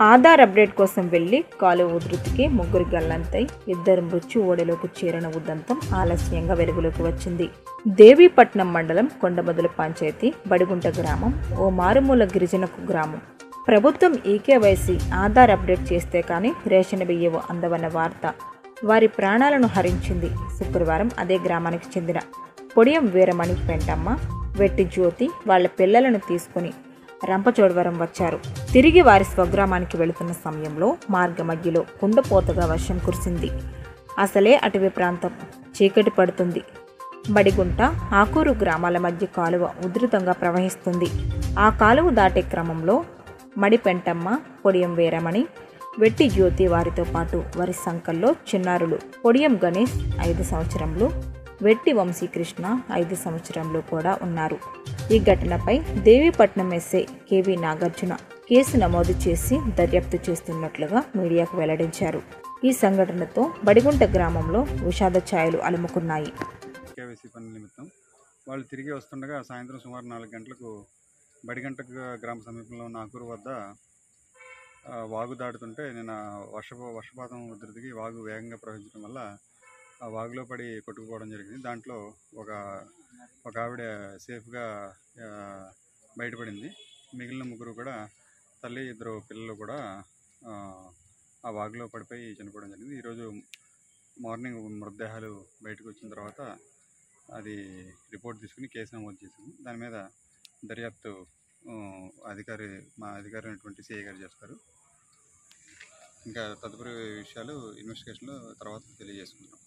Aadhaar update కోసం వెళ్ళి కాలువ ఉధృతికి ముగ్గురు గల్లంతై ఇద్దరు మృత్యు ఓడలోకి చేరిన ఉదంతం ఆలస్యంగా వెలుగులోకి వచ్చింది. దేవీపట్నం మండలం కొండమదుల పంచాయతీ బడిగుంట గ్రామం ఓ మారుమూల గిరిజన గ్రామం. ప్రభుత్వం ఈకేవైసీ ఆధార్ అప్డేట్ చేస్తే కానీ రేషన్ బియ్యవు అందవన్న వార్త వారి ప్రాణాలను హరించింది. శుక్రవారం అదే గ్రామానికి చెందిన పొడియం వీరమణి పెంటమ్మ వెట్టి జ్యోతి వాళ్ళ పిల్లలను తీసుకుని రంపచోడవరం వచ్చారు. తిరిగి వారి స్వగ్రామానికి వెళుతున్న సమయంలో మార్గ మధ్యలో కుండపోతగా వర్షం కురిసింది. అసలే అటవీ ప్రాంతం చీకటి పడుతుంది. బడిగుంట ఆకూరు గ్రామాల మధ్య కాలువ ఉధృతంగా ప్రవహిస్తుంది. ఆ కాలువ దాటే క్రమంలో మడిపెంటమ్మ పొడియం వీరమణి వెట్టి జ్యోతి వారితో పాటు వారి సంకల్లో చిన్నారులు పొడియం గణేష్ ఐదు సంవత్సరంలో వెట్టి వంశీకృష్ణ ఐదు సంవత్సరంలో కూడా ఉన్నారు. ఈ ఘటనపై Devipatnam SI K V Nagarjuna case నమోదు చేసి దర్యాప్తు చేస్తున్నట్లుగా మీడియాకు వెల్లడించారు. ఈ సంఘటనతో బడిగుంట గ్రామంలో విషాద ఛాయలు అలుముకున్నాయి. కేవైసీ పని నిమిత్తం వాళ్ళు తిరిగి వస్తుండగా సాయంత్రం సుమారు నాలుగు గంటలకు బడిగంట గ్రామ సమీపంలో ఉన్న ఆకూరు వద్ద వాగు దాటుతుంటే నిన్న వర్ష వర్షపాతం ఉధృతికి వాగు వేగంగా ప్రవహించడం వల్ల ఆ వాగులో పడి కొట్టుకుపోవడం జరిగింది. దాంట్లో ఒక ఒక ఆవిడ సేఫ్గా బయటపడింది. మిగిలిన ముగ్గురు కూడా తల్లి ఇద్దరు పిల్లలు కూడా ఆ, వాగులో పడిపోయి చనిపోవడం జరిగింది. ఈరోజు మార్నింగ్ మృతదేహాలు బయటకు వచ్చిన తర్వాత అది రిపోర్ట్ తీసుకుని కేసు నమోదు చేసాము దాని మీద దర్యాప్తు అధికారి మా అధికారి అయినటువంటి సిఐ గారు చేస్తారు. ఇంకా తదుపరి విషయాలు ఇన్వెస్టిగేషన్లో తర్వాత తెలియజేసుకుంటాం.